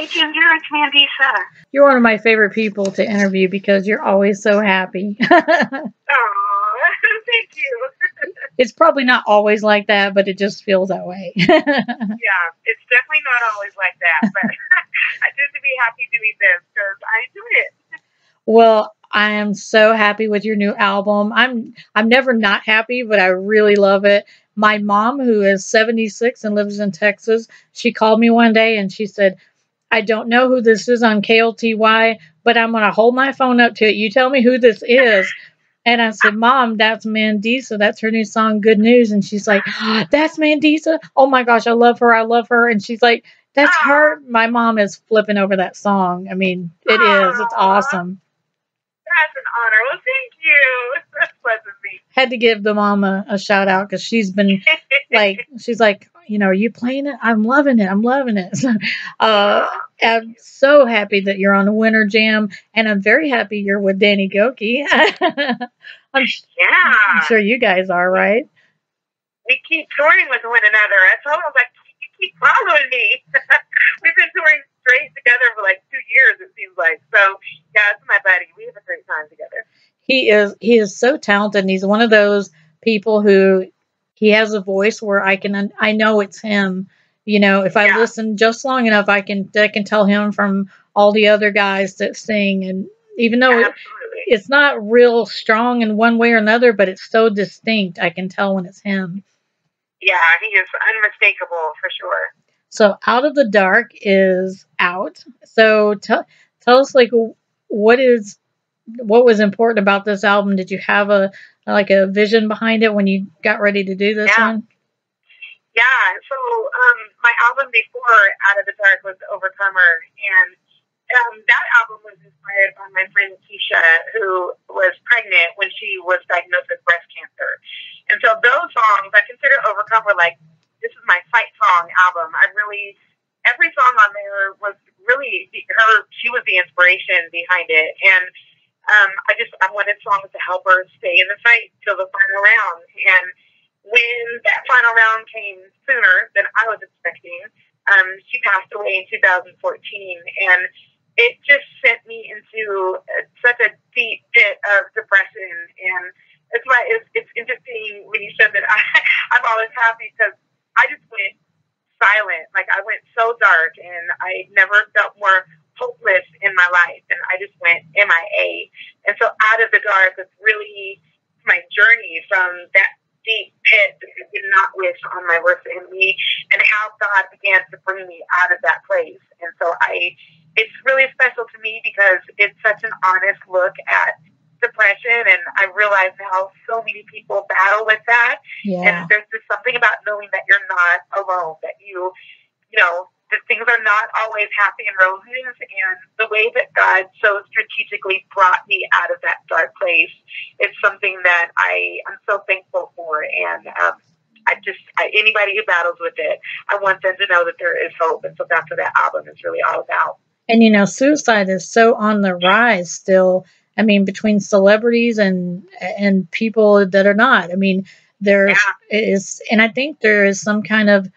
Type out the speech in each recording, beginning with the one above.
Hey, Ginger, it's Mandisa. You're one of my favorite people to interview because you're always so happy. oh, thank you. it's probably not always like that, but it just feels that way. yeah, it's definitely not always like that, but I tend to be happy doing this because I enjoy it. Well, I am so happy with your new album. I'm I'm never not happy, but I really love it. My mom, who is 76 and lives in Texas, she called me one day and she said, I don't know who this is on KLTY, but I'm going to hold my phone up to it. You tell me who this is. And I said, Mom, that's Mandisa. That's her new song, Good News. And she's like, oh, That's Mandisa. Oh my gosh, I love her. I love her. And she's like, That's ah. her. My mom is flipping over that song. I mean, it is. Ah. It's awesome. That's an honor. Well, thank you. That's pleasant me. Had to give the mama a shout out because she's been like, she's like, you know, are you playing it? I'm loving it. I'm loving it. uh, I'm so happy that you're on the Winter Jam, and I'm very happy you're with Danny Gokey. I'm, yeah. I'm sure you guys are, right? We keep touring with one another. I told him, like, you keep following me. We've been touring straight together for like two years, it seems like. So, yeah, it's my buddy. We have a great time together. He is he is so talented, and he's one of those people who he has a voice where I can I know it's him. You know, if I yeah. listen just long enough, I can I can tell him from all the other guys that sing. And even though it, it's not real strong in one way or another, but it's so distinct, I can tell when it's him. Yeah, he is unmistakable for sure. So, Out of the Dark is out. So, tell tell us like what is what was important about this album? Did you have a like a vision behind it when you got ready to do this yeah. one? Yeah. So um, my album before Out of the Dark was Overcomer, and um, that album was inspired by my friend Keisha, who was pregnant when she was diagnosed with breast cancer. And so those songs, I consider Overcomer like this is my fight song album. I really every song on there was really her. She was the inspiration behind it, and um, I just I wanted songs to help her stay in the fight till the final round. And when that final round came sooner than I was expecting, um, she passed away in 2014, and it just sent me into such a deep pit of depression. And it's why it's, it's interesting when you said that I, I'm always happy because I just went silent. Like I went so dark, and I never felt more hopeless in my life, and I just went MIA. And so, out of the dark was really my journey from that deep pit that I did not wish on my worst enemy, and how God began to bring me out of that place. And so, I it's really special to me because it's such an honest look at depression and I realize how so many people battle with that. Yeah. And there's just something about knowing that you're not alone, that you, you know, that things are not always happy and roses. And the way that God so strategically brought me out of that dark place is something that I am so thankful for. And um, I just, I, anybody who battles with it, I want them to know that there is hope. And so that's what that album is really all about. And you know, suicide is so on the rise still. I mean, between celebrities and and people that are not. I mean, there yeah. is, and I think there is some kind of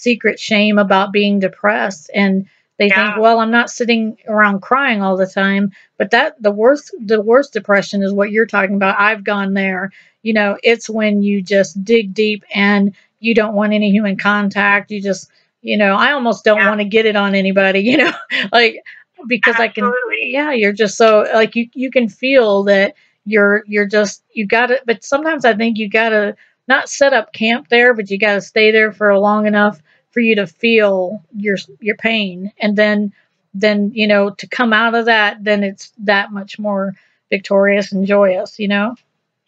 secret shame about being depressed and they yeah. think well i'm not sitting around crying all the time but that the worst the worst depression is what you're talking about i've gone there you know it's when you just dig deep and you don't want any human contact you just you know i almost don't yeah. want to get it on anybody you know like because Absolutely. i can yeah you're just so like you you can feel that you're you're just you got it but sometimes i think you got to not set up camp there but you got to stay there for long enough for you to feel your your pain. And then then you know to come out of that then it's that much more victorious and joyous you know?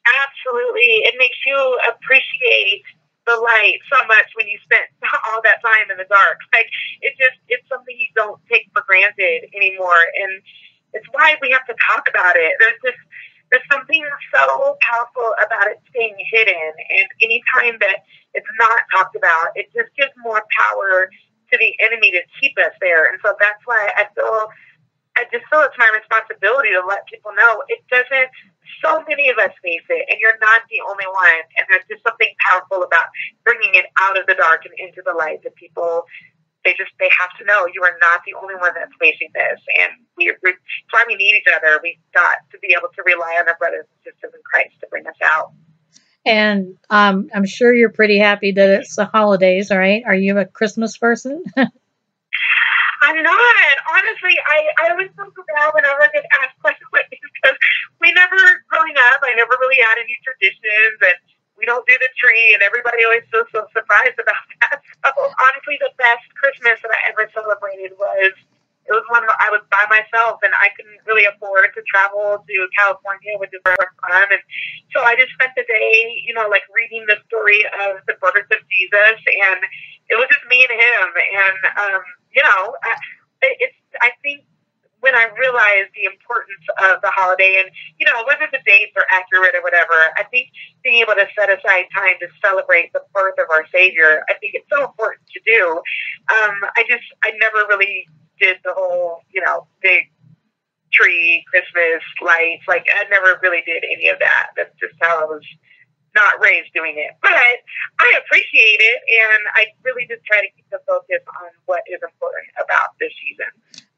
Absolutely. It makes you appreciate the light so much when you spent all that time in the dark. Like it just it's something you don't take for granted anymore. And it's why we have to talk about it. There's this there's something so powerful about it staying hidden. And anytime that it's not talked about, it just gives more power to the enemy to keep us there. And so that's why I feel, I just feel it's my responsibility to let people know it doesn't, so many of us face it, and you're not the only one. And there's just something powerful about bringing it out of the dark and into the light that people they just they have to know you are not the only one that's facing this, and we, we that's why we need each other. We've got to be able to rely on our brothers and sisters in Christ to bring us out. And um, I'm sure you're pretty happy that it's the holidays, right? Are you a Christmas person? I'm not. Honestly, I, I always feel so bad whenever I get asked questions like this because we never, growing up, I never really had any traditions and we don't do the tree and everybody always feels so surprised about that. Honestly, the best Christmas that I ever celebrated was it was when I was by myself and I couldn't really afford to travel to California, which is where I'm. And so I just spent the day, you know, like reading the story of the birth of Jesus, and it was just me and him. And um, you know, it's I think when I realized the importance of the holiday and, you know, whether the dates are accurate or whatever, I think being able to set aside time to celebrate the birth of our Savior, I think it's so important to do. Um, I just, I never really did the whole, you know, big tree, Christmas lights. Like, I never really did any of that. That's just how I was not raised doing it. But I appreciate it, and I really just try to keep the focus on what is important about this season.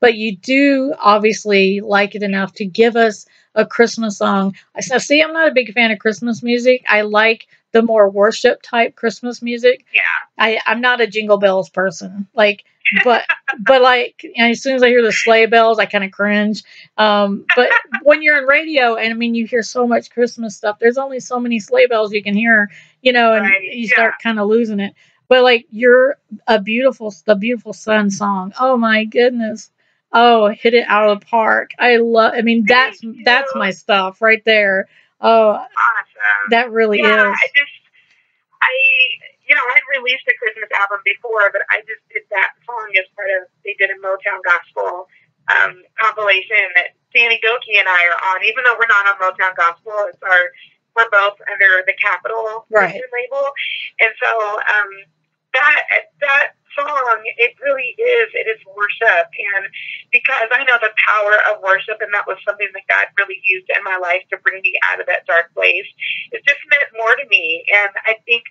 But you do obviously like it enough to give us a Christmas song. I so, see, I'm not a big fan of Christmas music. I like the more worship type Christmas music. Yeah. I, I'm not a jingle bells person. Like, but but like you know, as soon as I hear the sleigh bells, I kind of cringe. Um, but when you're in radio, and I mean, you hear so much Christmas stuff. There's only so many sleigh bells you can hear, you know, and Right, you yeah. start kind of losing it. But like you're a beautiful, the beautiful sun song. Oh my goodness. Oh, hit it out of the park. I love. I mean, that's that's my stuff right there. Oh, Awesome. that really yeah, is. I just, I, you know, I'd released a Christmas album before, but I just did that song as part of, they did a Motown Gospel um, compilation that Danny Gokey and I are on, even though we're not on Motown Gospel, it's our, we're both under the Capitol Right. Label. And so, um, that, that song, it really is, it is worship. And because I know the power of worship, and that was something that God really used in my life to bring me out of that dark place, it just meant more to me. And I think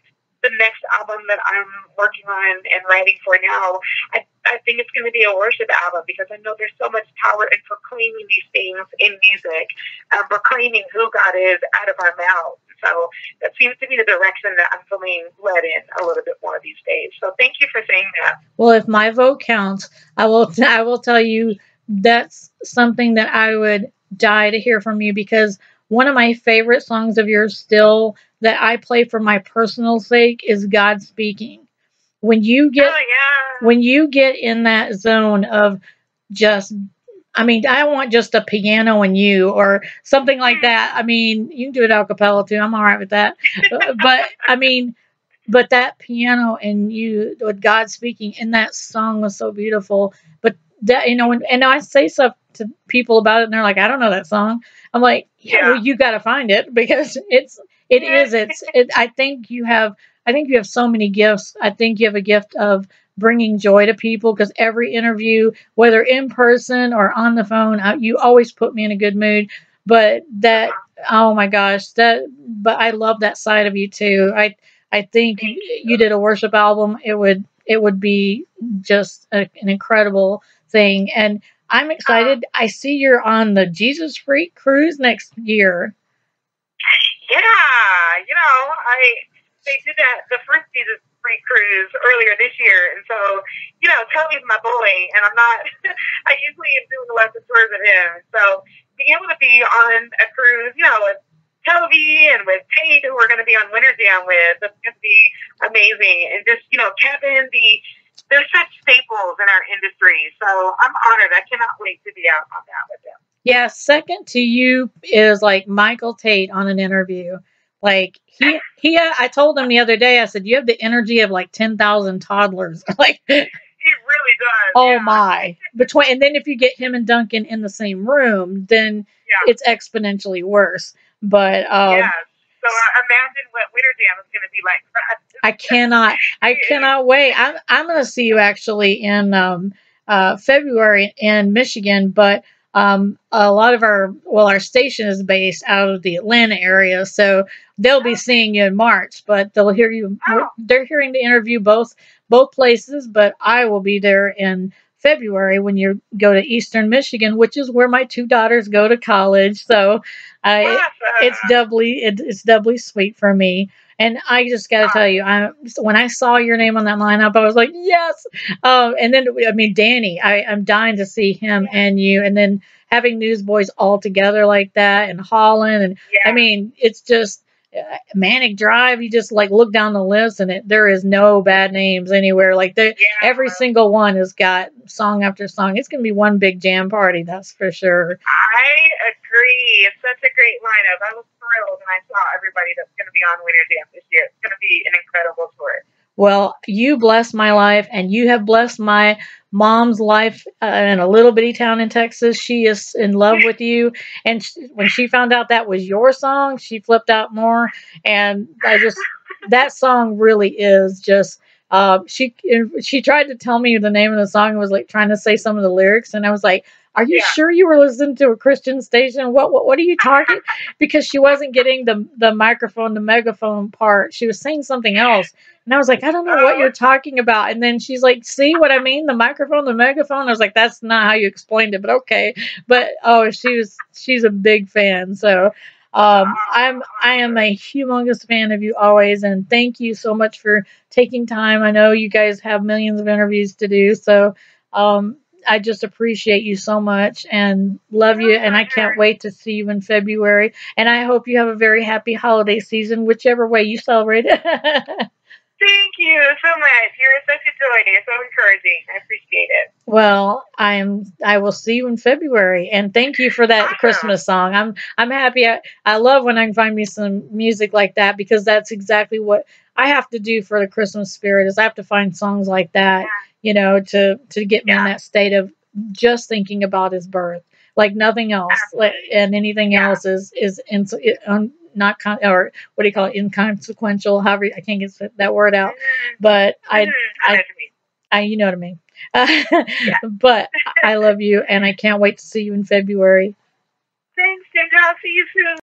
the next album that I'm working on and writing for now, I, I think it's going to be a worship album because I know there's so much power in proclaiming these things in music, um, proclaiming who God is out of our mouths. So that seems to be the direction that I'm feeling led in a little bit more these days. So thank you for saying that. Well, if my vote counts, I will I will tell you that's something that I would die to hear from you because one of my favorite songs of yours still that I play for my personal sake is God speaking. When you get oh yeah. when you get in that zone of just I mean, I want just a piano and you or something like that. I mean, you can do it a cappella too. I'm all right with that. Uh, but I mean, but that piano and you with God speaking and that song was so beautiful. But that you know, and, and I say stuff to people about it and they're like, I don't know that song. I'm like, yeah, Yeah. well, you got to find it because it's it is it's it, I think you have I think you have so many gifts. I think you have a gift of bringing joy to people because every interview, whether in person or on the phone, I, you always put me in a good mood. But that, oh my gosh, that. But I love that side of you too. I I think you, you did a worship album. It would it would be just a, an incredible thing, and I'm uh-huh. excited. I see you're on the Jesus Freak cruise next year. Yeah, you know, I they did that the first Jesus Freak cruise earlier this year, and so you know, Toby's my boy, and I'm not. I usually am doing lots of tours with him, so being able to be on a cruise, you know, with Toby and with Tait, who we're going to be on Winter Jam with, it's going to be amazing, and just you know, Kevin, the they're such staples in our industry, so I'm honored. I cannot wait to be out on that with them. Yeah, second to you is like Michael Tait on an interview. Like he he I told him the other day, I said, You have the energy of like ten thousand toddlers. like He really does. oh yeah. my. Between and then if you get him and Duncan in the same room, then Yeah. it's exponentially worse. But um yes. So uh, imagine what Winter Jam is going to be like for us. I cannot I cannot wait. I'm I'm gonna see you actually in um uh February in Michigan, but um a lot of our well our station is based out of the Atlanta area, so they'll be seeing you in March, but they'll hear you they're hearing the interview both both places, but I will be there in February when you go to Eastern Michigan, which is where my two daughters go to college. So I, Awesome. it's doubly it, it's doubly sweet for me. And I just got to tell you, I when I saw your name on that lineup, I was like, yes. Um, and then I mean, Danny, I, I'm dying to see him Yeah. and you, and then having Newsboys all together like that, and Hollyn, and yeah. I mean, it's just uh, Uh, Manic Drive. You just like look down the list, and it, there is no bad names anywhere. Like they, yeah. every single one has got song after song. It's gonna be one big jam party, that's for sure. I agree. It's such a great lineup. I was thrilled when I saw everybody that's going to be on Winter Jam this year. It's going to be an incredible tour. Well, you blessed my life, and you have blessed my mom's life uh, in a little bitty town in Texas. She is in love with you, and sh- when she found out that was your song, she flipped out more. And I just that song really is just. Uh, she she tried to tell me the name of the song and was like trying to say some of the lyrics, and I was like, "Are you Yeah. sure you were listening to a Christian station? What what what are you talking?" Because she wasn't getting the the microphone, the megaphone part. She was saying something else. And I was like, I don't know what you're talking about. And then she's like, see what I mean? The microphone, the megaphone. I was like, that's not how you explained it, but okay. But oh, she was she's a big fan. So um I'm I am a humongous fan of you always and thank you so much for taking time. I know you guys have millions of interviews to do. So um I just appreciate you so much and love you and I can't wait to see you in February and I hope you have a very happy holiday season whichever way you celebrate it. Thank you so much. You're such a joy. You're so encouraging. I appreciate it. Well, I am. I will see you in February, and thank you for that Awesome. Christmas song. I'm. I'm happy. I, I love when I can find me some music like that because that's exactly what I have to do for the Christmas spirit. Is I have to find songs like that, Yeah. You know, to to get me in that state of just thinking about His birth, like nothing else, like, and anything Yeah. else is is in, um, not con- or what do you call it, inconsequential. However, I can't get that word out, Mhm. but I Mhm. I you. I, you know what I mean. but I love you, and I can't wait to see you in February. Thanks, Ginger. I'll see you soon.